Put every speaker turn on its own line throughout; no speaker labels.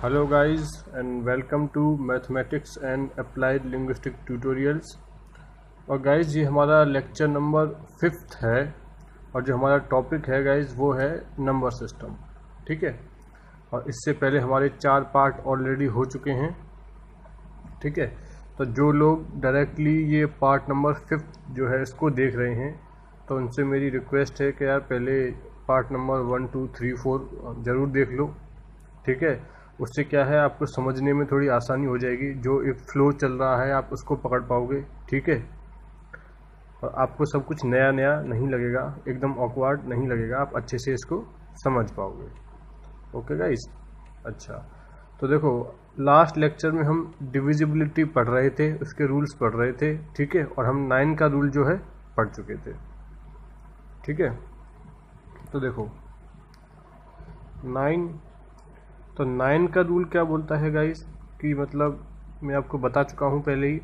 hello guys and welcome to mathematics and applied linguistic tutorials. और guys ये हमारा lecture number fifth है और जो हमारा टॉपिक है गाइज़ वो है नंबर सिस्टम ठीक है? और इससे पहले हमारे चार पार्ट ऑलरेडी हो चुके हैं, ठीक है? तो जो लोग डायरेक्टली ये पार्ट नंबर फिफ्थ जो है, इसको देख रहे हैं तो उनसे मेरी रिक्वेस्ट है कि यार पहले part number one two three four ज़रूर देख लो, ठीक है? उससे क्या है, आपको समझने में थोड़ी आसानी हो जाएगी। जो एक फ्लो चल रहा है, आप उसको पकड़ पाओगे, ठीक है? और आपको सब कुछ नया नया नहीं लगेगा, एकदम ऑकवर्ड नहीं लगेगा, आप अच्छे से इसको समझ पाओगे। ओके गाइस अच्छा। तो देखो लास्ट लेक्चर में हम डिविजिबिलिटी पढ़ रहे थे, उसके रूल्स पढ़ रहे थे, ठीक है? और हम नाइन का रूल जो है, पढ़ चुके थे। ठीक है? तो देखो नाइन तो नाइन का रूल क्या बोलता है गाइस कि मतलब मैं आपको बता चुका हूँ पहले ही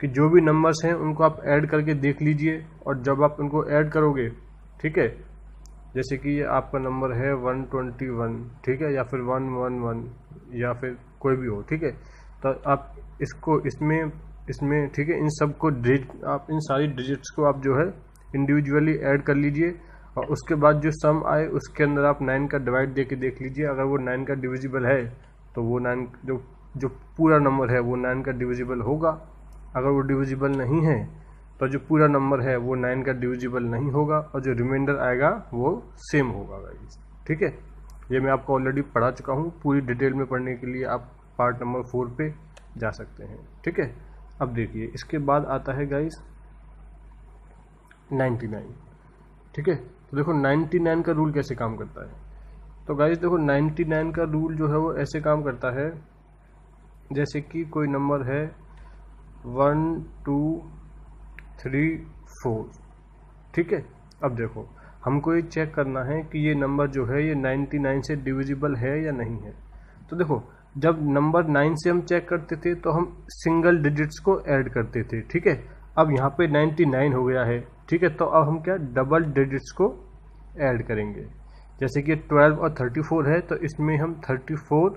कि जो भी नंबर्स हैं, उनको आप ऐड करके देख लीजिए और जब आप उनको ऐड करोगे, ठीक है? जैसे कि ये आपका नंबर है वन ट्वेंटी वन ठीक है? या फिर वन वन वन या फिर कोई भी हो, ठीक है? तो आप इसको इसमें इसमें, ठीक है? इन सबको आप इन सारी डिजिट्स को आप जो है इंडिविजुअली ऐड कर लीजिए और उसके बाद जो सम आए, उसके अंदर आप नाइन का डिवाइड दे के देख लीजिए। अगर वो नाइन का डिविजिबल है तो वो नाइन जो जो पूरा नंबर है, वो नाइन का डिविजिबल होगा। अगर वो डिविजिबल नहीं है तो जो पूरा नंबर है, वो नाइन का डिविजिबल नहीं होगा। और जो रिमाइंडर आएगा, वो सेम होगा गाइस ठीक है? ये मैं आपको ऑलरेडी पढ़ा चुका हूँ। पूरी डिटेल में पढ़ने के लिए आप पार्ट नंबर फोर पे जा सकते हैं। ठीक है? अब देखिए, इसके बाद आता है गाइस 99 ठीक है? तो देखो 99 का रूल कैसे काम करता है? तो गाइस देखो 99 का रूल जो है वो ऐसे काम करता है, जैसे कि कोई नंबर है वन, टू, थ्री, फोर। ठीक है? अब देखो, हमको ये चेक करना है कि ये नंबर जो है ये 99 से डिविजिबल है या नहीं है। तो देखो, जब नंबर नाइन से हम चेक करते थे तो हम सिंगल डिजिट्स को ऐड करते थे। ठीक है? अब यहाँ पे 99 हो गया है। ठीक है तो अब हम क्या डबल डिजिट्स को ऐड करेंगे। जैसे कि 12 और 34 है तो इसमें हम 34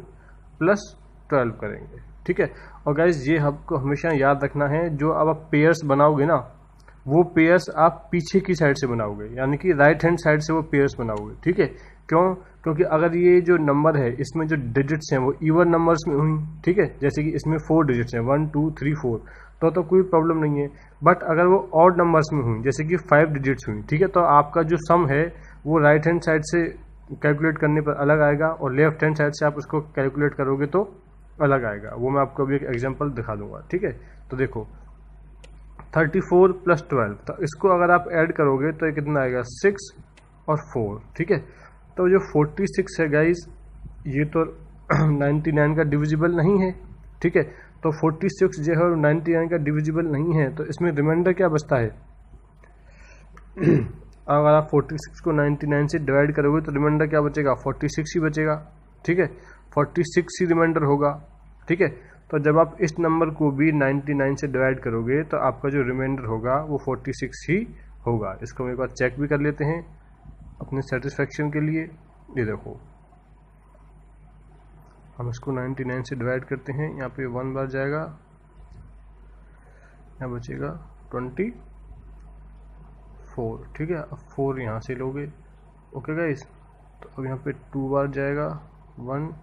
प्लस 12 करेंगे। ठीक है? और गाइज़ ये आपको हमेशा याद रखना है, जो अब आप पेयर्स बनाओगे ना, वो पेयर्स आप पीछे की साइड से बनाओगे, यानी कि राइट हैंड साइड से वो पेयर्स बनाओगे। ठीक है? क्यों? क्योंकि अगर ये जो नंबर है, इसमें जो डिजिट्स हैं, वो इवन नंबर्स में हुई। ठीक है? जैसे कि इसमें फोर डिजिट्स हैं वन टू थ्री फोर तो तो कोई प्रॉब्लम नहीं है। बट अगर वो ऑड नंबर्स में हुई, जैसे कि फाइव डिजिट्स हुई, ठीक है? तो आपका जो सम है, वो राइट हैंड साइड से कैलकुलेट करने पर अलग आएगा और लेफ़्ट हैंड साइड से आप उसको कैलकुलेट करोगे तो अलग आएगा। वो मैं आपको अभी एक एग्ज़ाम्पल दिखा दूँगा, ठीक है? तो देखो 34 प्लस ट्वेल्व तो इसको अगर आप ऐड करोगे तो कितना आएगा? सिक्स और फोर ठीक है? तो जो 46 है गाइज़ ये तो 99 का डिविजिबल नहीं है, ठीक है? तो 46 जो है नाइन्टी 99 का डिविजिबल नहीं है तो इसमें रिमाइंडर क्या बचता है? अगर आप 46 को 99 से डिवाइड करोगे तो रिमाइंडर क्या बचेगा? 46 ही बचेगा, ठीक है? 46 ही रिमाइंडर होगा, ठीक है? तो जब आप इस नंबर को भी 99 से डिवाइड करोगे तो आपका जो रिमाइंडर होगा, वो 46 ही होगा। इसको हम एक बार चेक भी कर लेते हैं अपने सेटिस्फेक्शन के लिए। ये देखो। हम इसको 99 से डिवाइड करते हैं, यहाँ पे वन बार जाएगा, यहाँ बचेगा ट्वेंटी फोर ठीक है? अब फोर यहाँ से लोगे ओके गाइस तो अब यहाँ पे टू बार जाएगा वन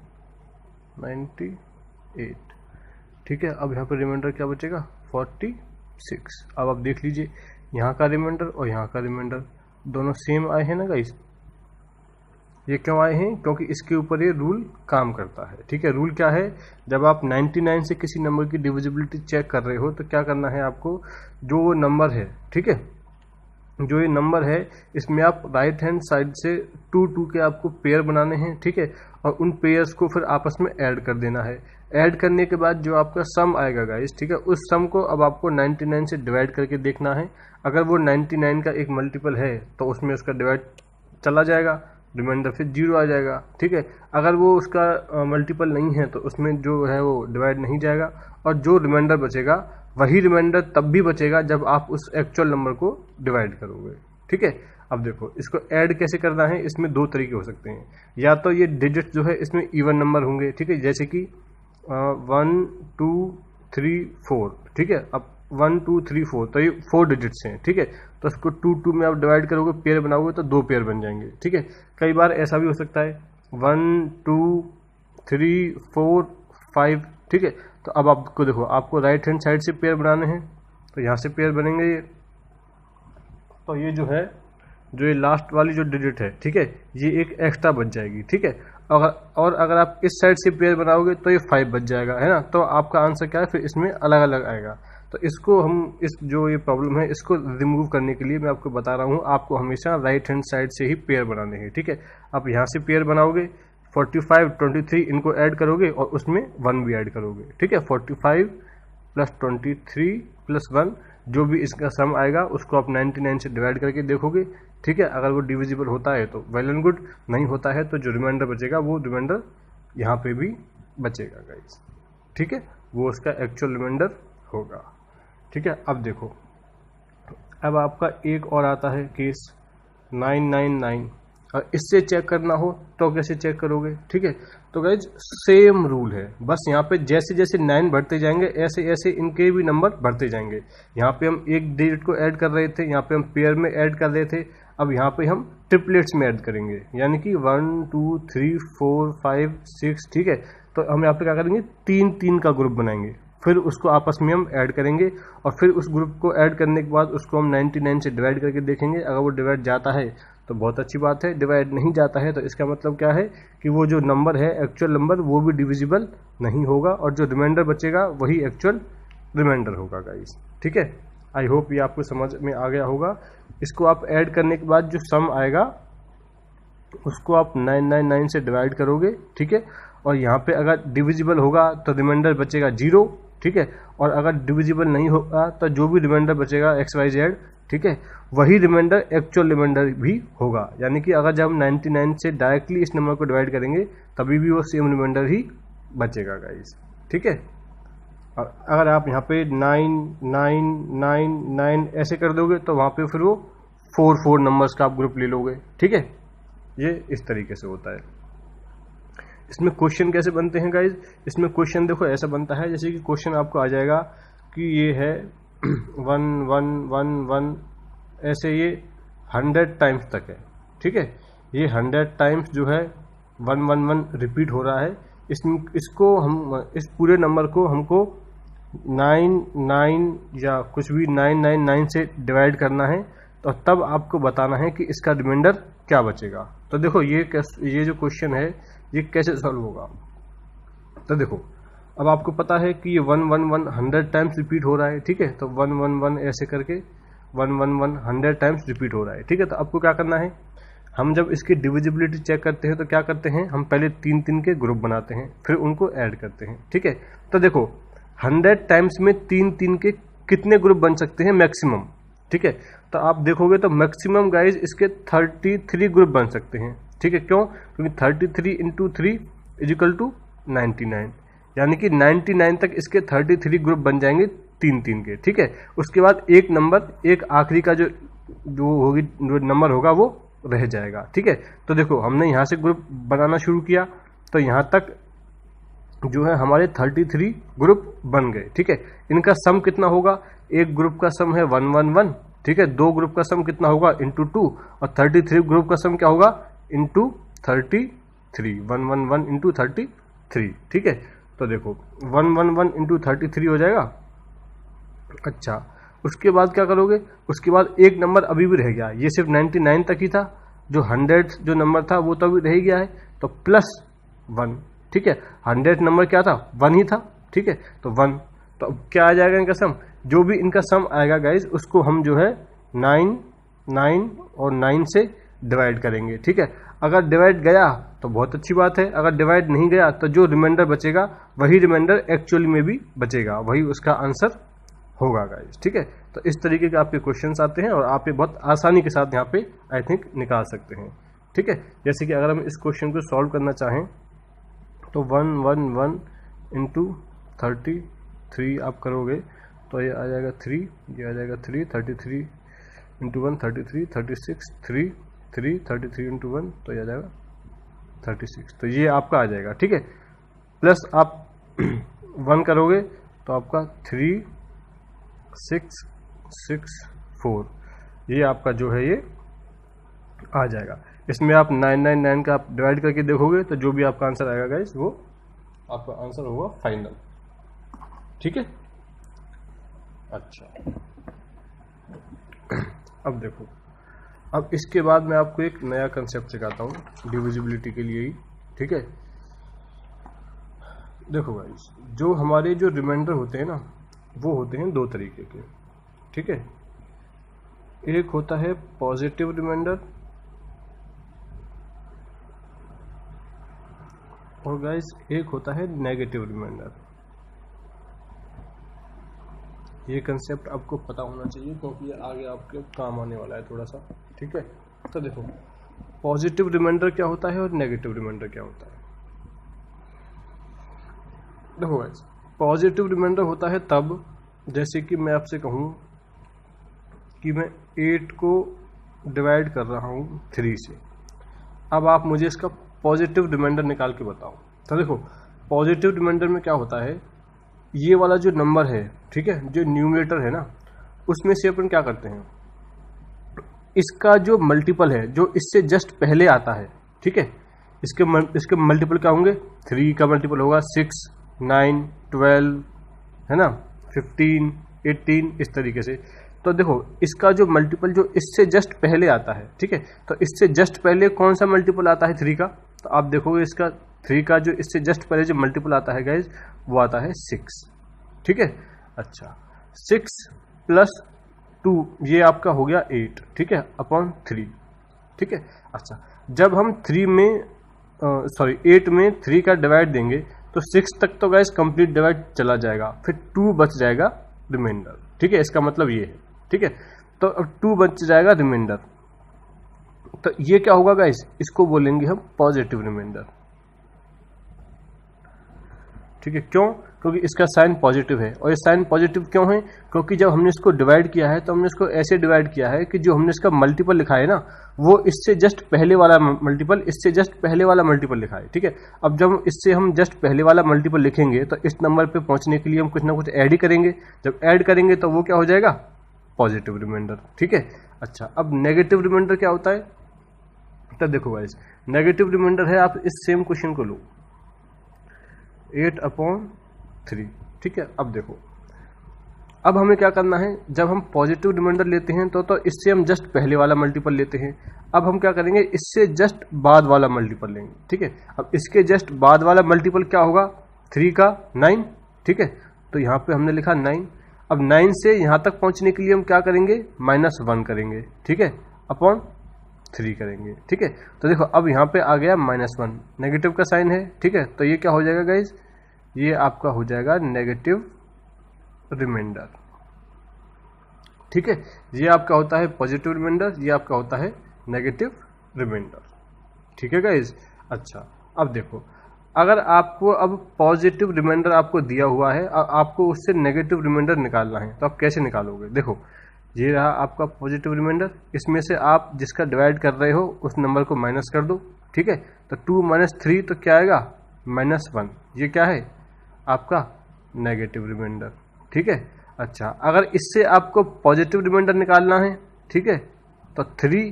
नाइन्टी एट ठीक है? अब यहाँ पे रिमाइंडर क्या बचेगा? फोर्टी सिक्स अब आप देख लीजिए, यहाँ का रिमाइंडर और यहाँ का रिमाइंडर दोनों सेम आए हैं ना गाइस ये क्यों आए हैं? क्योंकि इसके ऊपर ये रूल काम करता है। ठीक है रूल क्या है? जब आप 99 से किसी नंबर की डिविजिबिलिटी चेक कर रहे हो तो क्या करना है आपको? जो वो नंबर है, ठीक है? जो ये नंबर है, इसमें आप राइट हैंड साइड से टू टू के आपको पेयर बनाने हैं, ठीक है? और उन पेयर्स को फिर आपस में ऐड कर देना है। ऐड करने के बाद जो आपका सम आएगा गाइस ठीक है? उस सम को अब आपको 99 से डिवाइड करके देखना है। अगर वो 99 का एक मल्टीपल है तो उसमें उसका डिवाइड चला जाएगा। रिमाइंडर फिर ज़ीरो आ जाएगा, ठीक है? अगर वो उसका मल्टीपल नहीं है तो उसमें जो है वो डिवाइड नहीं जाएगा और जो रिमाइंडर बचेगा, वही रिमाइंडर तब भी बचेगा जब आप उस एक्चुअल नंबर को डिवाइड करोगे, ठीक है? अब देखो, इसको ऐड कैसे करना है? इसमें दो तरीके हो सकते हैं। या तो ये डिजिट जो है, इसमें इवन नंबर होंगे, ठीक है? जैसे कि वन टू थ्री फोर ठीक है? अब वन, टू, थ्री, फोर तो ये फोर डिजिट्स हैं, ठीक है? तो इसको टू टू में आप डिवाइड करोगे, पेयर बनाओगे तो दो पेयर बन जाएँगे, ठीक है? कई बार ऐसा भी हो सकता है, one, two, three, four, five, ठीक है? तो अब आपको देखो, आपको राइट हैंड साइड से पेयर बनाने हैं तो यहाँ से पेयर बनेंगे ये। तो ये जो है, जो ये लास्ट वाली जो डिजिट है, ठीक है? ये एक एक्स्ट्रा बच जाएगी, ठीक है? अगर, और अगर आप इस साइड से पेयर बनाओगे तो ये फाइव बच जाएगा, है ना? तो आपका आंसर क्या है? फिर इसमें अलग अलग आएगा। तो इसको हम इस जो ये प्रॉब्लम है इसको रिमूव करने के लिए मैं आपको बता रहा हूँ आपको हमेशा राइट हैंड साइड से ही पेयर बनाने हैं ठीक है? आप यहाँ से पेयर बनाओगे 45, 23 इनको ऐड करोगे और उसमें वन भी ऐड करोगे ठीक है? 45 प्लस ट्वेंटी प्लस वन जो भी इसका सम आएगा उसको आप 99 से डिवाइड करके देखोगे ठीक है? अगर वो डिविजिबल होता है तो वेल एंड गुड नहीं होता है तो जो रिमाइंडर बचेगा वो रिमाइंडर यहाँ पे भी बचेगा गाइस ठीक है? वो उसका एक्चुअल रिमाइंडर होगा। ठीक है? अब देखो। अब आपका एक और आता है केस 999 और इससे चेक करना हो तो कैसे चेक करोगे? ठीक है? तो गाइज़ सेम रूल है। बस यहाँ पे जैसे जैसे नाइन बढ़ते जाएँगे, ऐसे ऐसे इनके भी नंबर बढ़ते जाएँगे। यहाँ पे हम एक डिजिट को ऐड कर रहे थे, यहाँ पे हम पेयर में ऐड कर रहे थे। अब यहाँ पे हम ट्रिपलेट्स में ऐड करेंगे। यानी कि one two three four five six ठीक है? तो हम यहाँ पे क्या करेंगे? तीन तीन का ग्रुप बनाएँगे। फिर उसको आपस में हम ऐड करेंगे और फिर उस ग्रुप को ऐड करने के बाद उसको हम 99 से डिवाइड करके देखेंगे। अगर वो डिवाइड जाता है तो बहुत अच्छी बात है। डिवाइड नहीं जाता है तो इसका मतलब क्या है कि वो जो नंबर है एक्चुअल नंबर वो भी डिविजिबल नहीं होगा और जो रिमाइंडर बचेगा, वही एक्चुअल रिमाइंडर होगा गाइस ठीक है? आई होप ये आपको समझ में आ गया होगा। इसको आप ऐड करने के बाद जो सम आएगा, उसको आप 999 से डिवाइड करोगे। ठीक है? और यहाँ पे अगर डिविजिबल होगा तो रिमाइंडर बचेगा ज़ीरो ठीक है? और अगर डिविजिबल नहीं होगा तो जो भी रिमाइंडर बचेगा एक्स वाई जेड ठीक है? वही रिमाइंडर एक्चुअल रिमाइंडर भी होगा। यानी कि अगर जब हम 99 से डायरेक्टली इस नंबर को डिवाइड करेंगे, तभी भी वो सेम रिमाइंडर ही बचेगा गाइस ठीक है? और अगर आप यहाँ पे नाइन नाइन नाइन नाइन ऐसे कर दोगे तो वहाँ पे फिर वो फोर फोर नंबर्स का आप ग्रुप ले लोगे। ठीक है? ये इस तरीके से होता है। इसमें क्वेश्चन कैसे बनते हैं गाइज़ इसमें क्वेश्चन देखो, ऐसा बनता है, जैसे कि क्वेश्चन आपको आ जाएगा कि ये है वन वन वन वन ऐसे ये हंड्रेड टाइम्स तक है, ठीक है? ये हंड्रेड टाइम्स जो है वन वन वन रिपीट हो रहा है। इस, इसको हम, इस पूरे नंबर को हमको नाइन नाइन या कुछ भी नाइन नाइन नाइन से डिवाइड करना है तो तब आपको बताना है कि इसका रिमाइंडर क्या बचेगा। तो देखो, ये ये जो क्वेश्चन है ये कैसे सॉल्व होगा? तो देखो, अब आपको पता है कि ये one one one hundred times repeat हो रहा है, ठीक है? तो वन वन वन ऐसे करके one one one hundred times repeat हो रहा है, ठीक है? तो आपको क्या करना है? हम जब इसकी डिविजिबिलिटी चेक करते हैं तो क्या करते हैं? हम पहले तीन तीन के ग्रुप बनाते हैं, फिर उनको ऐड करते हैं, ठीक है? तो देखो हंड्रेड टाइम्स में तीन तीन के कितने ग्रुप बन सकते हैं मैक्सिमम ठीक है? तो आप देखोगे तो मैक्सिमम गाइज़ इसके थर्टी थ्री ग्रुप बन सकते हैं। ठीक है क्यों? क्योंकि thirty three into three equal to ninety nine यानी कि नाइन्टी नाइन तक इसके थर्टी थ्री ग्रुप बन जाएँगे तीन तीन के, ठीक है? उसके बाद एक नंबर एक आखिरी का जो जो होगी, जो नंबर होगा वो रह जाएगा, ठीक है? तो देखो, हमने यहाँ से ग्रुप बनाना शुरू किया तो यहाँ तक जो है हमारे थर्टी थ्री ग्रुप बन गए, ठीक है? इनका सम कितना होगा? एक ग्रुप का सम है वन वन वन ठीक है? दो ग्रुप का सम कितना होगा? इंटू टू और थर्टी थ्री ग्रुप का सम क्या होगा? Into thirty three one one one into thirty three ठीक है? तो देखो one one one into thirty three हो जाएगा। अच्छा उसके बाद क्या करोगे? उसके बाद एक नंबर अभी भी रह गया। ये सिर्फ़ नाइन्टी नाइन तक ही था। जो हंड्रेड जो नंबर था, वो तो अभी रह गया है। तो प्लस वन ठीक है? हंड्रेड नंबर क्या था? वन ही था, ठीक है? तो वन तो अब क्या आ जाएगा इनका सम जो भी इनका सम आएगा गाइज़ उसको हम जो है नाइन नाइन और नाइन से डिवाइड करेंगे, ठीक है? अगर डिवाइड गया तो बहुत अच्छी बात है। अगर डिवाइड नहीं गया तो जो रिमाइंडर बचेगा, वही रिमाइंडर एक्चुअली में भी बचेगा। वही उसका आंसर होगा गाइज़ ठीक है? तो इस तरीके के आपके क्वेश्चंस आते हैं और आप ये बहुत आसानी के साथ यहाँ पे आई थिंक निकाल सकते हैं, ठीक है? जैसे कि अगर हम इस क्वेश्चन को सॉल्व करना चाहें तो one one one into thirty three आप करोगे तो ये आ जाएगा थ्री ये आ जाएगा three thirty three into one thirty three thirty six three three, thirty three into one तो ये आ जाएगा थर्टी सिक्स। तो ये आपका आ जाएगा, ठीक है? प्लस आप वन करोगे तो आपका थ्री, सिक्स सिक्स, फोर। ये आपका जो है ये आ जाएगा। इसमें आप नाइन नाइन नाइन का आप डिवाइड करके देखोगे तो जो भी आपका आंसर आएगा गाइस वो आपका आंसर होगा फाइनल ठीक है? अच्छा। अब देखो। अब इसके बाद मैं आपको एक नया कंसेप्ट सिखाता हूँ डिविजिबिलिटी के लिए ही, ठीक है? देखो गाइस जो हमारे जो रिमाइंडर होते हैं ना, वो होते हैं दो तरीके के, ठीक है? एक होता है पॉजिटिव रिमाइंडर और गाइस एक होता है नेगेटिव रिमाइंडर ये कंसेप्ट आपको पता होना चाहिए, क्योंकि ये आगे आपके काम आने वाला है थोड़ा सा। ठीक है? तो देखो पॉजिटिव रिमाइंडर क्या होता है और नेगेटिव रिमाइंडर क्या होता है? देखो पॉजिटिव रिमाइंडर होता है तब, जैसे कि मैं आपसे कहूँ कि मैं एट को डिवाइड कर रहा हूँ थ्री से। अब आप मुझे इसका पॉजिटिव रिमाइंडर निकाल के बताओ। तो देखो पॉजिटिव रिमाइंडर में क्या होता है? ये वाला जो नंबर है, ठीक है, जो न्यूमिनेटर है ना, उसमें से अपन क्या करते हैं? इसका जो मल्टीपल है, जो इससे जस्ट पहले आता है, ठीक है, इसके इसके मल्टीपल क्या होंगे? थ्री का मल्टीपल होगा सिक्स नाइन ट्वेल्व है ना फिफ्टीन एटीन इस तरीके से। तो देखो, इसका जो मल्टीपल जो इससे जस्ट पहले आता है, ठीक है तो इससे जस्ट पहले कौन सा मल्टीपल आता है थ्री का? तो आप देखोगे इसका थ्री का जो इससे जस्ट पहले जो मल्टीपल आता है गाइज़ वो आता है सिक्स ठीक है? अच्छा. सिक्स प्लस टू ये आपका हो गया एट ठीक है? अपॉन थ्री ठीक है? अच्छा. जब हम थ्री में सॉरी एट में थ्री का डिवाइड देंगे तो सिक्स तक तो गैस कंप्लीट डिवाइड चला जाएगा. फिर टू बच जाएगा रिमाइंडर ठीक है? इसका मतलब ये है. ठीक है? तो अब टू बच जाएगा रिमाइंडर तो ये क्या होगा गाइस इसको बोलेंगे हम पॉजिटिव रिमाइंडर ठीक है? क्यों? क्योंकि इसका साइन पॉजिटिव है। और ये साइन पॉजिटिव क्यों है? क्योंकि जब हमने इसको डिवाइड किया है तो हमने इसको ऐसे डिवाइड किया है कि जो हमने इसका मल्टीपल लिखा है ना, वो इससे जस्ट पहले वाला मल्टीपल इससे जस्ट पहले वाला मल्टीपल लिखा है। ठीक है? अब जब इससे हम जस्ट पहले वाला मल्टीपल लिखेंगे तो इस नंबर पर पहुँचने के लिए हम कुछ ना कुछ ऐड ही करेंगे। जब ऐड करेंगे तो वो क्या हो जाएगा? पॉजिटिव रिमाइंडर ठीक है? अच्छा अब नेगेटिव रिमाइंडर क्या होता है? तो देखो गाइस नेगेटिव रिमाइंडर है, आप इस सेम क्वेश्चन को लो। Eight upon three. ठीक है, अब देखो। अब हमें क्या करना है, जब हम पॉजिटिव रिमाइंडर लेते हैं तो तो इससे हम जस्ट पहले वाला मल्टीपल लेते हैं। अब हम क्या करेंगे, इससे जस्ट बाद वाला मल्टीपल लेंगे। ठीक है, अब इसके जस्ट बाद वाला मल्टीपल क्या होगा? थ्री का नाइन। ठीक है तो यहाँ पे हमने लिखा नाइन। अब नाइन से यहाँ तक पहुँचने के लिए हम क्या करेंगे? माइनस वन करेंगे। ठीक है, अपॉन थ्री करेंगे। ठीक है? तो देखो, अब यहाँ पे आ गया माइनस वन नेगेटिव का साइन है, ठीक है? तो ये क्या हो जाएगा गाइज़ ये आपका हो जाएगा नेगेटिव रिमाइंडर ठीक है? ये आपका होता है पॉजिटिव रिमाइंडर ये आपका होता है नेगेटिव रिमाइंडर ठीक है गाइज़ अच्छा अब देखो, अगर आपको अब पॉजिटिव रिमाइंडर आपको दिया हुआ है आपको उससे नेगेटिव रिमाइंडर निकालना है तो आप कैसे निकालोगे? देखो ये रहा आपका पॉजिटिव रिमाइंडर इसमें से आप जिसका डिवाइड कर रहे हो, उस नंबर को माइनस कर दो, ठीक है? तो टू माइनस थ्री तो क्या आएगा? माइनस वन ये क्या है? आपका नेगेटिव रिमाइंडर ठीक है? अच्छा अगर इससे आपको पॉजिटिव रिमाइंडर निकालना है, ठीक है? तो थ्री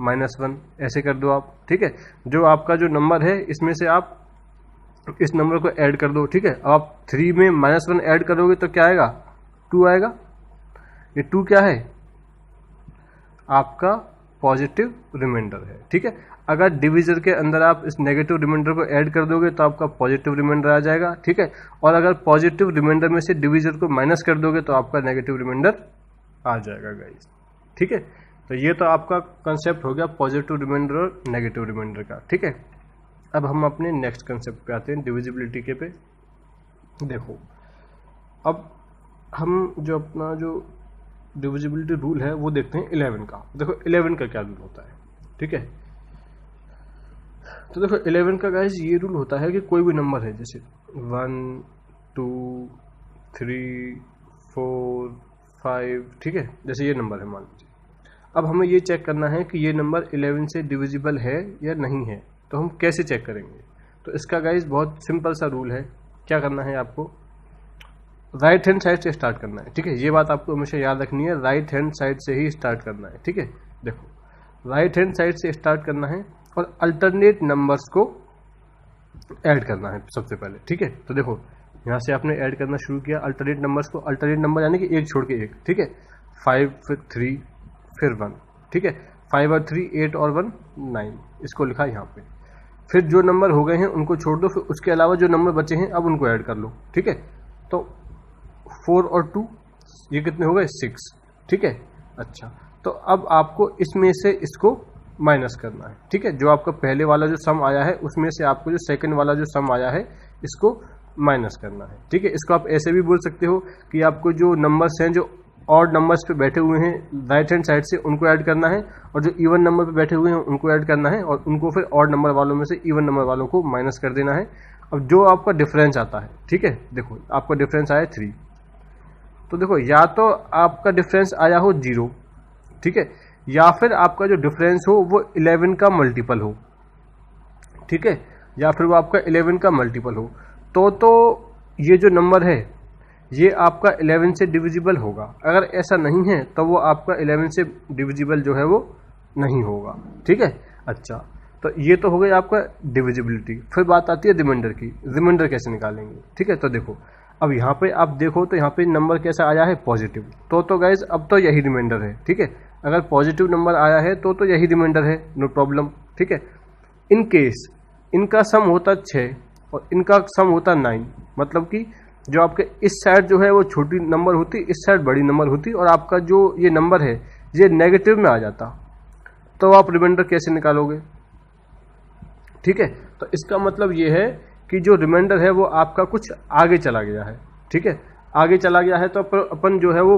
माइनस वन ऐसे कर दो आप, ठीक है? जो आपका जो नंबर है, इसमें से आप इस नंबर को ऐड कर दो, ठीक है? अब आप थ्री में माइनस वन ऐड करोगे तो क्या आएगा? टू आएगा। ये टू क्या है? आपका पॉजिटिव रिमाइंडर है, ठीक है? अगर डिविजर के अंदर आप इस नेगेटिव रिमाइंडर को ऐड कर दोगे तो आपका पॉजिटिव रिमाइंडर आ जाएगा, ठीक है? और अगर पॉजिटिव रिमाइंडर में से डिविजर को माइनस कर दोगे तो आपका नेगेटिव रिमाइंडर आ जाएगा गाइज़ ठीक है? तो ये तो आपका कंसेप्ट हो गया पॉजिटिव रिमाइंडर और नेगेटिव रिमाइंडर का, ठीक है? अब हम अपने नेक्स्ट कंसेप्ट पे आते हैं डिविजिबिलिटी के पे। देखो, अब हम जो अपना जो डिविजिबिलिटी रूल है, वो देखते हैं इलेवन का। देखो इलेवन का क्या रूल होता है? ठीक है? तो देखो इलेवन का गाइज़ ये रूल होता है कि कोई भी नंबर है, जैसे one two three four five ठीक है? जैसे ये नंबर है, मान लीजिए। अब हमें ये चेक करना है कि ये नंबर 11 से डिविजिबल है या नहीं है। तो हम कैसे चेक करेंगे? तो इसका गाइज़ बहुत सिंपल सा रूल है। क्या करना है आपको? राइट हैंड साइड से स्टार्ट करना है, ठीक है? ये बात आपको हमेशा याद रखनी है, राइट हैंड साइड से ही स्टार्ट करना है, ठीक है? देखो, राइट हैंड साइड से स्टार्ट करना है और अल्टरनेट नंबर्स को ऐड करना है सबसे पहले, ठीक है? तो देखो, यहाँ से आपने ऐड करना शुरू किया, अल्टरनेट नंबर्स को, अल्टरनेट नंबर यानी कि एक छोड़ के एक, ठीक है? फाइव, फिर थ्री, फिर वन, ठीक है? फाइव और थ्री, एट और वन, नाइन, इसको लिखा यहाँ पे। फिर जो नंबर हो गए हैं उनको छोड़ दो, फिर उसके अलावा जो नंबर बचे हैं, अब उनको ऐड कर लो, ठीक है? तो फोर और टू, ये कितने हो गए? सिक्स। ठीक है? अच्छा। तो अब आपको इसमें से इसको माइनस करना है। ठीक है? जो आपका पहले वाला जो सम आया है, उसमें से आपको जो सेकंड वाला जो सम आया है, इसको माइनस करना है। ठीक है? इसको आप ऐसे भी बोल सकते हो कि आपको जो नंबर्स हैं, जो और नंबर्स पे बैठे हुए हैं राइट हैंड साइड से उनको ऐड करना है और जो इवन नंबर पे बैठे हुए हैं, उनको ऐड करना है और उनको फिर और नंबर वालों में से इवन नंबर वालों को माइनस कर देना है। अब जो आपका डिफरेंस आता है, ठीक है? देखो, आपका डिफरेंस आया थ्री तो देखो, या तो आपका डिफरेंस आया हो ज़ीरो ठीक है? या फिर आपका जो डिफरेंस हो, वो इलेवन का मल्टीपल हो, ठीक है? या फिर वो आपका इलेवन का मल्टीपल हो। तो तो ये जो नंबर है, ये आपका 11 से डिविजिबल होगा। अगर ऐसा नहीं है तो वो आपका 11 से डिविजिबल जो है, वो नहीं होगा, ठीक है? अच्छा तो ये तो हो गई आपका डिविजिबिलिटी फिर बात आती है रिमाइंडर की। रिमाइंडर कैसे निकालेंगे? ठीक है तो देखो अब यहाँ पे आप देखो तो यहाँ पे नंबर कैसा आया है? पॉजिटिव तो तो गाइज़ अब तो यही रिमाइंडर है, ठीक है? अगर पॉजिटिव नंबर आया है तो तो यही रिमाइंडर है नो प्रॉब्लम ठीक है? इन केस इनका सम होता छः और इनका सम होता नाइन मतलब कि जो आपके इस साइड जो है वो छोटी नंबर होती, इस साइड बड़ी नंबर होती और आपका जो ये नंबर है, ये नेगेटिव में आ जाता। तो आप रिमाइंडर कैसे निकालोगे? ठीक है? तो इसका मतलब ये है कि जो रिमाइंडर है वो आपका कुछ आगे चला गया है, ठीक है? आगे चला गया है तो अपन जो है वो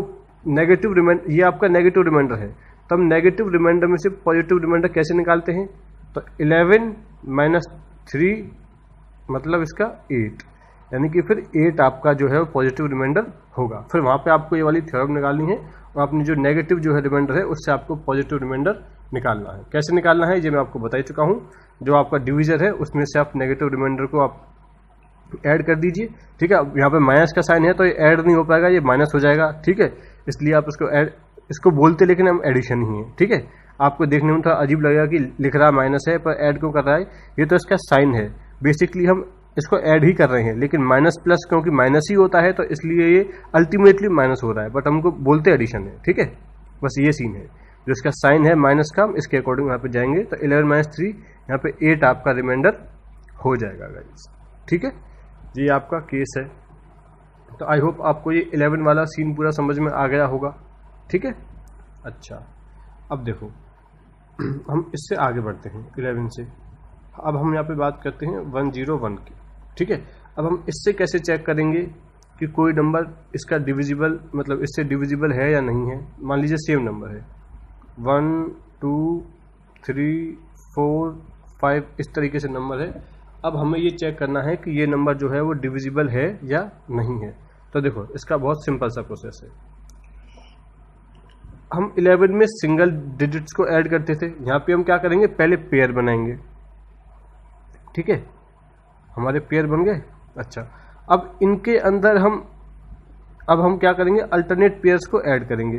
नेगेटिव रिमाइंडर ये आपका नेगेटिव रिमाइंडर है। तो हम नेगेटिव रिमाइंडर में से पॉजिटिव रिमाइंडर कैसे निकालते हैं? तो 11 माइनस थ्री मतलब इसका 8 यानी कि फिर 8 आपका जो है वो पॉजिटिव रिमाइंडर होगा। फिर वहाँ पे आपको ये वाली थ्योरम निकालनी है और अपनी जो नेगेटिव जो है रिमाइंडर है उससे आपको पॉजिटिव रिमाइंडर निकालना है। कैसे निकालना है, ये मैं आपको बता ही चुका हूँ। जो आपका डिविजर है, उसमें से आप नेगेटिव रिमाइंडर को आप ऐड कर दीजिए। ठीक है यहाँ पे माइनस का साइन है तो ये ऐड नहीं हो पाएगा, ये माइनस हो जाएगा। ठीक है, इसलिए आप इसको ऐड इसको बोलते लेकिन हम एडिशन ही है। ठीक है, आपको देखने में थोड़ा अजीब लगेगा कि लिख रहा माइनस है, पर ऐड क्यों कर रहा है? ये तो इसका साइन है। बेसिकली हम इसको ऐड ही कर रहे हैं, लेकिन माइनस प्लस क्योंकि माइनस ही होता है तो इसलिए ये अल्टीमेटली माइनस हो रहा है। बट हमको बोलते एडिशन है। ठीक है, बस ये सीन है। जो इसका साइन है माइनस का, हम इसके अकॉर्डिंग यहाँ पे जाएँगे। तो इलेवन माइनस थ्री यहाँ पे एट आपका रिमाइंडर हो जाएगा गाइज़ ठीक है? ये आपका केस है। तो आई होप आपको ये इलेवन वाला सीन पूरा समझ में आ गया होगा। ठीक है? अच्छा अब देखो। हम इससे आगे बढ़ते हैं इलेवन से। अब हम यहाँ पे बात करते हैं वन ज़ीरो वन की। ठीक है? अब हम इससे कैसे चेक करेंगे कि कोई नंबर इसका डिविजिबल मतलब इससे डिविजिबल है या नहीं है? मान लीजिए सेम नंबर है। One two three four five इस तरीके से नंबर है। अब हमें ये चेक करना है कि ये नंबर जो है वो डिविजिबल है या नहीं है। तो देखो, इसका बहुत सिंपल सा प्रोसेस है। हम 11 में सिंगल डिजिट्स को ऐड करते थे। यहाँ पे हम क्या करेंगे? पहले पेयर बनाएँगे। ठीक है? हमारे पेयर बन गए? अच्छा। अब इनके अंदर हम, अब हम क्या करेंगे? अल्टरनेट पेयर्स को ऐड करेंगे।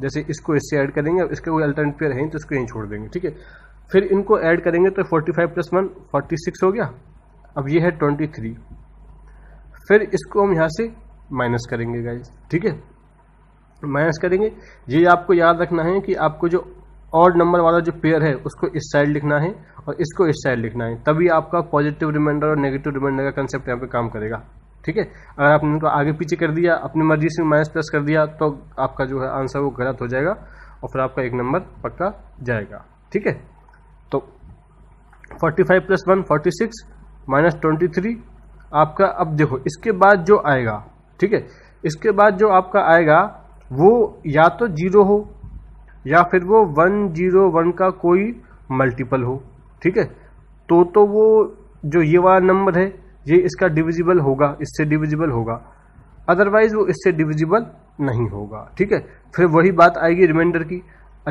जैसे इसको इससे ऐड करेंगे, अब इसके कोई अल्टरनेट पेयर है तो इसको यहीं छोड़ देंगे। ठीक है? फिर इनको ऐड करेंगे तो 45 प्लस वन, फोर्टी हो गया। अब ये है 23 फिर इसको हम यहाँ से माइनस करेंगे गाइज़ ठीक है? माइनस करेंगे। ये आपको याद रखना है कि आपको जो और नंबर वाला जो पेयर है, उसको इस साइड लिखना है और इसको इस साइड लिखना है। तभी आपका पॉजिटिव रिमाइंडर और नेगेटिव रिमाइंडर का कंसेप्ट यहाँ पे काम करेगा, ठीक है? अगर आपने उनको आगे पीछे कर दिया, अपनी मर्ज़ी से माइनस प्लस कर दिया तो आपका जो है आंसर वो गलत हो जाएगा और फिर आपका एक नंबर पक्का जाएगा, ठीक है? तो 45 plus one forty six minus twenty three आपका अब देखो, इसके बाद जो आएगा, ठीक है? इसके बाद जो आपका आएगा, वो या तो ज़ीरो हो, या फिर वो वन ज़ीरो वन का कोई मल्टीपल हो, ठीक है? तो तो वो जो ये वाला नंबर है, ये इसका डिविजिबल होगा, इससे डिविजिबल होगा। अदरवाइज़ वो इससे डिविजिबल नहीं होगा, ठीक है? फिर वही बात आएगी रिमाइंडर की।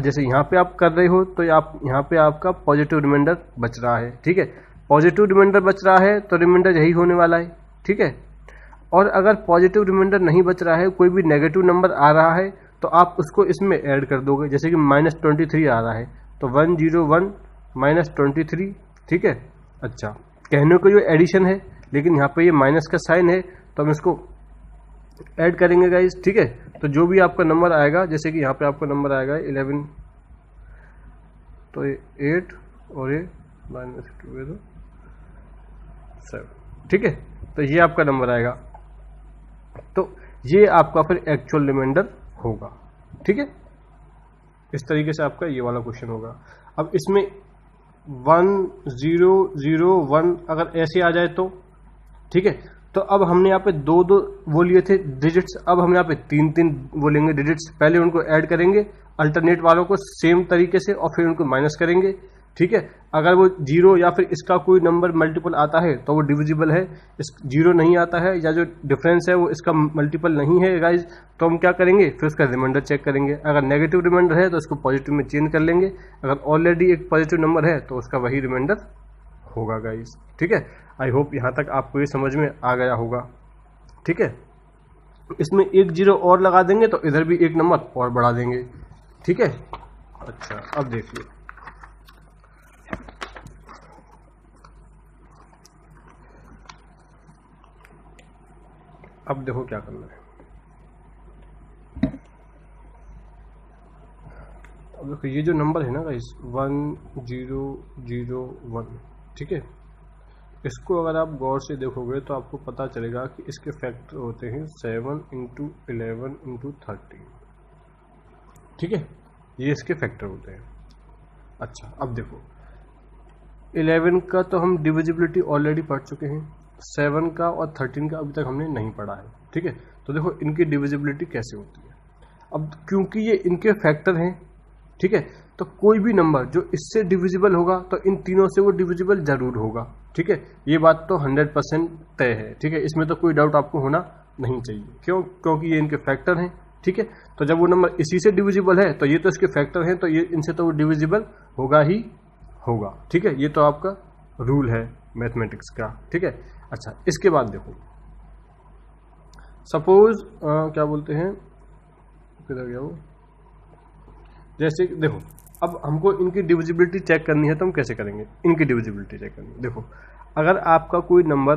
जैसे यहाँ पे आप कर रहे हो तो आप, यहाँ पे आपका पॉजिटिव रिमाइंडर बच रहा है, ठीक है? पॉजिटिव रिमाइंडर बच रहा है तो रिमाइंडर यही होने वाला है, ठीक है? और अगर पॉजिटिव रिमाइंडर नहीं बच रहा है, कोई भी नेगेटिव नंबर आ रहा है तो आप उसको इसमें ऐड कर दोगे, जैसे कि माइनस ट्वेंटी थ्री आ रहा है तो one zero one minus twenty three ठीक है? अच्छा कहने को जो एडिशन है, लेकिन यहाँ पे ये माइनस का साइन है तो हम इसको ऐड करेंगे गाइज़ ठीक है? तो जो भी आपका नंबर आएगा, जैसे कि यहाँ पे आपका नंबर आएगा इलेवन तो ये एट और ये माइनस टू सेवन, ठीक है? तो ये आपका नंबर आएगा। तो ये आपका फिर एक्चुअल रिमाइंडर होगा, ठीक है? इस तरीके से आपका ये वाला क्वेश्चन होगा। अब इसमें वन ज़ीरो ज़ीरो वन अगर ऐसे आ जाए तो ठीक है? तो अब हमने यहाँ पे दो दो वो लिए थे डिजिट्स अब हम यहाँ पे तीन तीन वो लेंगे डिजिट्स पहले उनको ऐड करेंगे अल्टरनेट वालों को सेम तरीके से और फिर उनको माइनस करेंगे, ठीक है? अगर वो ज़ीरो या फिर इसका कोई नंबर मल्टीपल आता है तो वो डिविजिबल है। इस ज़ीरो नहीं आता है या जो डिफरेंस है, वो इसका मल्टीपल नहीं है गाइज़ तो हम क्या करेंगे? फिर उसका रिमाइंडर चेक करेंगे। अगर नेगेटिव रिमाइंडर है तो उसको पॉजिटिव में चेंज कर लेंगे। अगर ऑलरेडी एक पॉजिटिव नंबर है तो उसका वही रिमाइंडर होगा गाइज़ ठीक है? आई होप यहाँ तक आपको ये समझ में आ गया होगा। ठीक है? इसमें एक ज़ीरो और लगा देंगे तो इधर भी एक नंबर और बढ़ा देंगे। ठीक है? अच्छा अब देखिए। अब देखो क्या करना है। अब देखो, ये जो नंबर है ना guys one zero zero one ठीक है? इसको अगर आप गौर से देखोगे तो आपको पता चलेगा कि इसके फैक्टर होते हैं seven into eleven into thirteen ठीक है? ये इसके फैक्टर होते हैं। अच्छा अब देखो। इलेवन का तो हम डिविजिबिलिटी ऑलरेडी पढ़ चुके हैं। सेवन का और थर्टीन का अभी तक हमने नहीं पढ़ा है। ठीक है? तो देखो, इनकी डिविजिबिलिटी कैसे होती है? अब क्योंकि ये इनके फैक्टर हैं, ठीक है? तो कोई भी नंबर जो इससे डिविजिबल होगा तो इन तीनों से वो डिविजिबल ज़रूर होगा। ठीक है? ये बात तो हंड्रेड परसेंट तय है। ठीक है? इसमें तो कोई डाउट आपको होना नहीं चाहिए। क्यों? क्योंकि ये इनके फैक्टर हैं। ठीक है? तो जब वो नंबर इसी से डिविजिबल है तो ये तो इसके फैक्टर हैं तो ये इनसे तो वो डिविजिबल होगा ही होगा। ठीक है? ये तो आपका रूल है मैथमेटिक्स का। ठीक है? अच्छा इसके बाद देखो। सपोज़ क्या बोलते हैं? किधर गया वो? जैसे देखो अब हमको इनकी डिविजिबिलिटी चेक करनी है तो हम कैसे करेंगे? इनकी डिविजिबिलिटी चेक करनी है। देखो, अगर आपका कोई number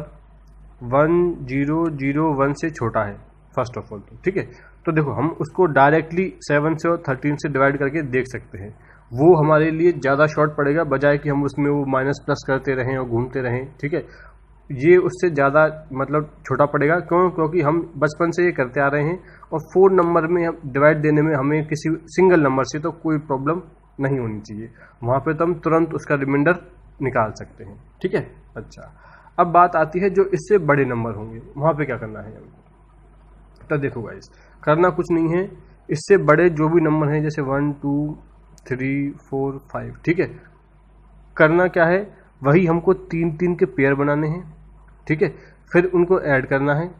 one zero zero one से छोटा है फ़र्स्ट ऑफ़ ऑल तो ठीक है? तो देखो, हम उसको डायरेक्टली सेवन से और थर्टीन से डिवाइड करके देख सकते हैं। वो हमारे लिए ज़्यादा शॉर्ट पड़ेगा, बजाय कि हम उसमें वो माइनस प्लस करते रहें और घूमते रहें, ठीक है? ये उससे ज़्यादा मतलब छोटा पड़ेगा, क्यों? क्योंकि हम बचपन से ये करते आ रहे हैं और फोर नंबर में डिवाइड देने में हमें किसी सिंगल नंबर से तो कोई प्रॉब्लम नहीं होनी चाहिए। वहाँ पे तो हम तुरंत उसका रिमाइंडर निकाल सकते हैं। ठीक है? अच्छा। अब बात आती है जो इससे बड़े नंबर होंगे। वहाँ पे क्या करना है? हमको तो देखो गाइस करना कुछ नहीं है। इससे बड़े जो भी नंबर हैं, जैसे one two three four five ठीक है? करना क्या है? वही हमको तीन तीन के पेयर बनाने हैं। ठीक है? फिर उनको ऐड करना है।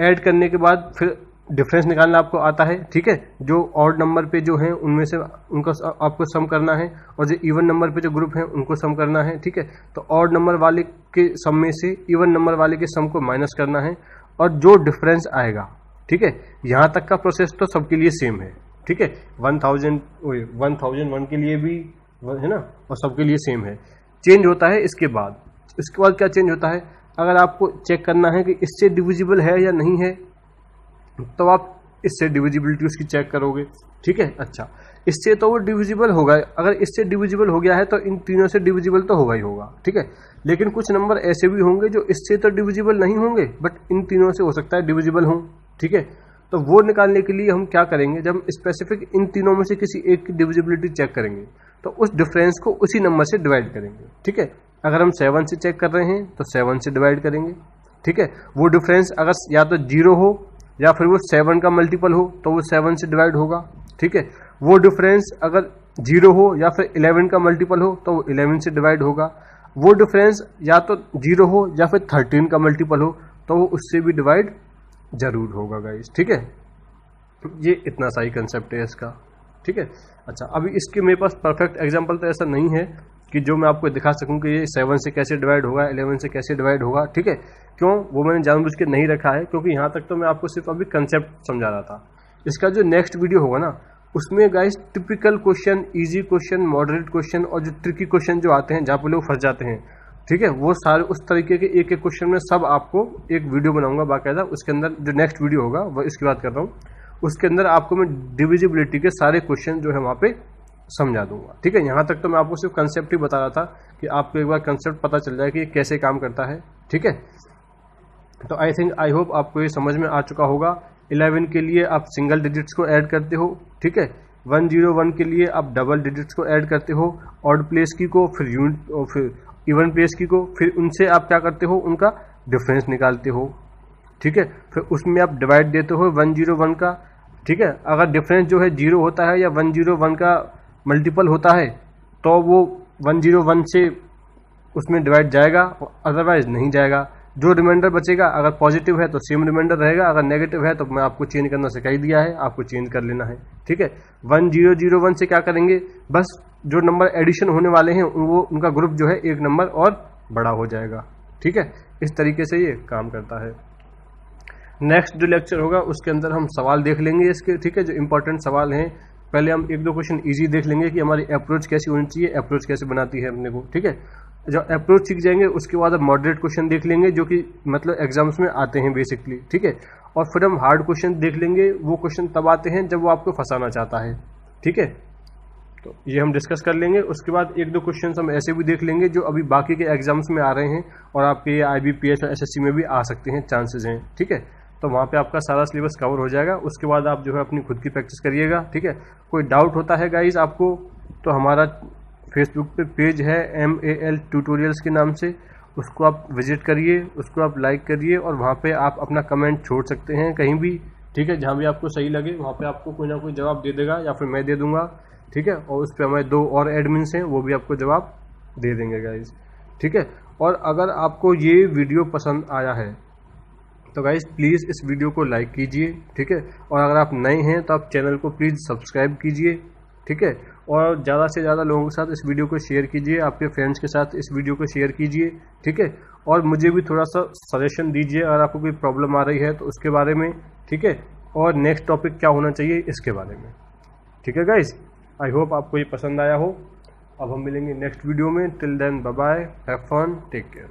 ऐड करने के बाद फिर डिफरेंस निकालना आपको आता है, ठीक है? जो ऑड नंबर पे जो है, उनमें से उनको आपको सम करना है और जो इवन नंबर पे जो ग्रुप है, उनको सम करना है, ठीक है? तो ऑड नंबर वाले के सम में से इवन नंबर वाले के सम को माइनस करना है और जो डिफरेंस आएगा, ठीक है? यहाँ तक का प्रोसेस तो सबके लिए सेम है, ठीक है? One thousand one thousand one के लिए भी, है ना? और सबके लिए सेम है। चेंज होता है इसके बाद। इसके बाद क्या चेंज होता है? अगर आपको चेक करना है कि इससे डिविजिबल है या नहीं है तो आप इससे डिविजिबिलिटी उसकी चेक करोगे। ठीक है? अच्छा। इससे तो वो डिविजिबल होगा। अगर इससे डिविजिबल हो गया है तो इन तीनों से डिविजिबल तो होगा ही होगा। ठीक है? लेकिन कुछ नंबर ऐसे भी होंगे जो इससे तो डिविजिबल नहीं होंगे बट इन तीनों से हो सकता है डिविजिबल हों। ठीक है? तो वो निकालने के लिए हम क्या करेंगे? जब स्पेसिफिक इन तीनों में से किसी एक की डिविजिबिलिटी चेक करेंगे तो उस डिफरेंस को उसी नंबर से डिवाइड करेंगे। ठीक है? अगर हम सेवन से चेक कर रहे हैं तो सेवन से डिवाइड करेंगे। ठीक है? वो डिफरेंस अगर या तो ज़ीरो हो या फिर वो सेवन का मल्टीपल हो तो वो सेवन से डिवाइड होगा, ठीक है? वो डिफरेंस अगर ज़ीरो हो या फिर इलेवन का मल्टीपल हो तो वो इलेवन से डिवाइड होगा। वो डिफरेंस या तो ज़ीरो हो या फिर थर्टीन का मल्टीपल हो तो वो उससे भी डिवाइड ज़रूर होगा गाइज़ ठीक है? ये इतना सही कंसेप्ट है इसका, ठीक है? अच्छा अभी इसके मेरे पास परफेक्ट एग्ज़ाम्पल तो ऐसा नहीं है कि जो मैं आपको दिखा सकूँ कि ये सेवन से कैसे डिवाइड होगा इलेवन से कैसे डिवाइड होगा, ठीक है? क्यों? वो मैंने जानबूझ के नहीं रखा है, क्योंकि यहाँ तक तो मैं आपको सिर्फ़ अभी कंसेप्ट समझा रहा था। इसका जो नेक्स्ट वीडियो होगा ना, उसमें guys typical question easy question moderate question और जो ट्रिकी क्वेश्चन जो आते हैं, जहाँ पर लोग फंस जाते हैं, ठीक है? वो सारे उस तरीके के एक एक क्वेश्चन में सब आपको एक वीडियो बनाऊँगा बाकायदा। उसके अंदर जो नेक्स्ट वीडियो होगा, वह इसकी बात कर रहा हूँ। उसके अंदर आपको मैं डिविजिबिलिटी के सारे क्वेश्चन जो है वहाँ पे समझा दूँगा। ठीक है, यहाँ तक तो मैं आपको सिर्फ़ कंसेप्ट ही बता रहा था कि आपको एक बार कंसेप्ट पता चल जाए कि कैसे काम करता है। ठीक है? तो आई थिंक आई होप आपको ये समझ में आ चुका होगा। इलेवन के लिए आप सिंगल डिजिट्स को ऐड करते हो। ठीक है? वन ज़ीरो वन के लिए आप डबल डिजिट्स को ऐड करते हो। ऑड प्लेस की को, फिर यूनिट और फिर इवन प्लेस की को, फिर उनसे आप क्या करते हो? उनका डिफरेंस निकालते हो। ठीक है? फिर उसमें आप डिवाइड देते हो वन ज़ीरो वन का। ठीक है? अगर डिफरेंस जो है ज़ीरो होता है या वन ज़ीरो वन का मल्टीपल होता है तो वो वन ज़ीरो वन से उसमें डिवाइड जाएगा अदरवाइज़ नहीं जाएगा। जो रिमाइंडर बचेगा, अगर पॉजिटिव है तो सेम रिमाइंडर रहेगा, अगर नेगेटिव है तो मैं आपको चेंज करना सिखा ही दिया है, आपको चेंज कर लेना है, ठीक है? वन ज़ीरो ज़ीरो वन से क्या करेंगे? बस जो नंबर एडिशन होने वाले हैं, वो, उनका ग्रुप जो है एक नंबर और बड़ा हो जाएगा, ठीक है? इस तरीके से ये काम करता है। नेक्स्ट जो लेक्चर होगा, उसके अंदर हम सवाल देख लेंगे इसके, ठीक है? जो इंपॉर्टेंट सवाल हैं पहले हम एक दो क्वेश्चन इजी देख लेंगे कि हमारी अप्रोच कैसी होनी चाहिए अप्रोच कैसे बनाती है अपने को, ठीक है? जब अप्रोच सीख जाएँगे, उसके बाद हम मॉडरेट क्वेश्चन देख लेंगे, जो कि मतलब एग्ज़ाम्स में आते हैं बेसिकली ठीक है? और फिर हम हार्ड क्वेश्चन देख लेंगे, वो क्वेश्चन तब आते हैं जब वो आपको फंसाना चाहता है, ठीक है? तो ये हम डिस्कस कर लेंगे, उसके बाद एक दो क्वेश्चन हम ऐसे भी देख लेंगे, जो अभी बाकी के एग्ज़ाम्स में आ रहे हैं, और आपके I B P S S S C में भी आ सकते हैं चांसेज हैं, ठीक है? तो वहाँ पे आपका सारा सिलेबस कवर हो जाएगा। उसके बाद आप जो है अपनी खुद की प्रैक्टिस करिएगा, ठीक है? कोई डाउट होता है गाइज़ आपको तो हमारा फेसबुक पे पेज है एम ए एल ट्यूटोरियल्स के नाम से। उसको आप विज़िट करिए, उसको आप लाइक करिए और वहाँ पे आप अपना कमेंट छोड़ सकते हैं कहीं भी, ठीक है? जहाँ भी आपको सही लगे, वहाँ पे आपको कोई ना कोई जवाब दे देगा या फिर मैं दे दूँगा, ठीक है? और उस पर हमारे दो और एडमिन्स हैं, वो भी आपको जवाब दे देंगे गाइज़ ठीक है? और अगर आपको ये वीडियो पसंद आया है तो गाइज़ प्लीज़ इस वीडियो को लाइक कीजिए, ठीक है? और अगर आप नए हैं तो आप चैनल को प्लीज़ सब्सक्राइब कीजिए, ठीक है? और ज़्यादा से ज़्यादा लोगों के साथ इस वीडियो को शेयर कीजिए, आपके फ्रेंड्स के साथ इस वीडियो को शेयर कीजिए, ठीक है? और मुझे भी थोड़ा सा सजेशन दीजिए, अगर आपको कोई प्रॉब्लम आ रही है तो उसके बारे में, ठीक है? और नेक्स्ट टॉपिक क्या होना चाहिए, इसके बारे में, ठीक है गाइज़ आई होप आपको ये पसंद आया हो। अब हम मिलेंगे नेक्स्ट वीडियो में। Till then bye have fun take care